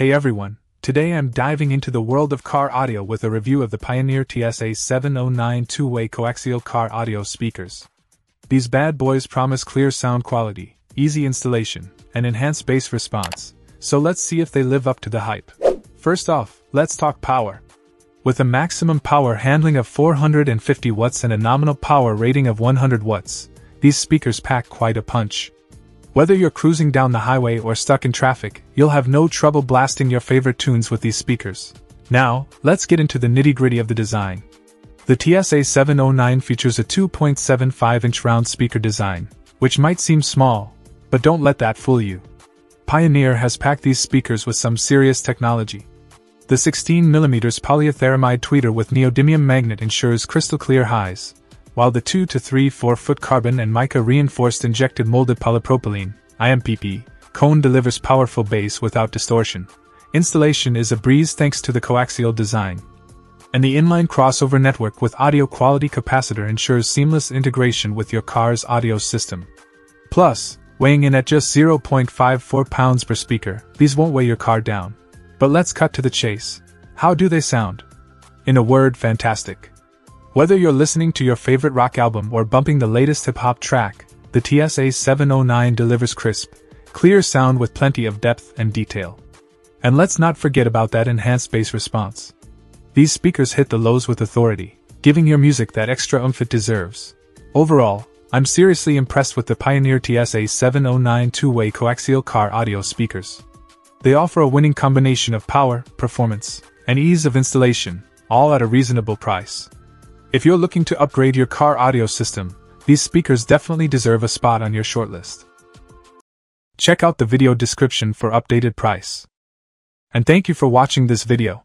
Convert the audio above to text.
Hey everyone, today I'm diving into the world of car audio with a review of the Pioneer TSA 709 two way coaxial car audio speakers. These bad boys promise clear sound quality, easy installation, and enhanced bass response, so let's see if they live up to the hype. First off, let's talk power. With a maximum power handling of 450 watts and a nominal power rating of 100 watts, these speakers pack quite a punch. Whether you're cruising down the highway or stuck in traffic, you'll have no trouble blasting your favorite tunes with these speakers. Now, let's get into the nitty gritty of the design. The TSA 709 features a 2.75 inch round speaker design, which might seem small, but don't let that fool you. Pioneer has packed these speakers with some serious technology. The 16mm polyetherimide tweeter with neodymium magnet ensures crystal clear highs, while the 2 to 3 4 foot carbon and mica reinforced injected molded polypropylene IMPP cone delivers powerful bass without distortion. Installation is a breeze thanks to the coaxial design. And the inline crossover network with audio quality capacitor ensures seamless integration with your car's audio system. Plus, weighing in at just 0.54 pounds per speaker, these won't weigh your car down. But let's cut to the chase. How do they sound? In a word, fantastic. Whether you're listening to your favorite rock album or bumping the latest hip hop track, the TSA 709 delivers crisp, clear sound with plenty of depth and detail. And let's not forget about that enhanced bass response. These speakers hit the lows with authority, giving your music that extra oomph it deserves. Overall, I'm seriously impressed with the Pioneer TSA 709 two way coaxial car audio speakers. They offer a winning combination of power, performance, and ease of installation, all at a reasonable price. If you're looking to upgrade your car audio system, these speakers definitely deserve a spot on your shortlist. Check out the video description for updated price. And thank you for watching this video.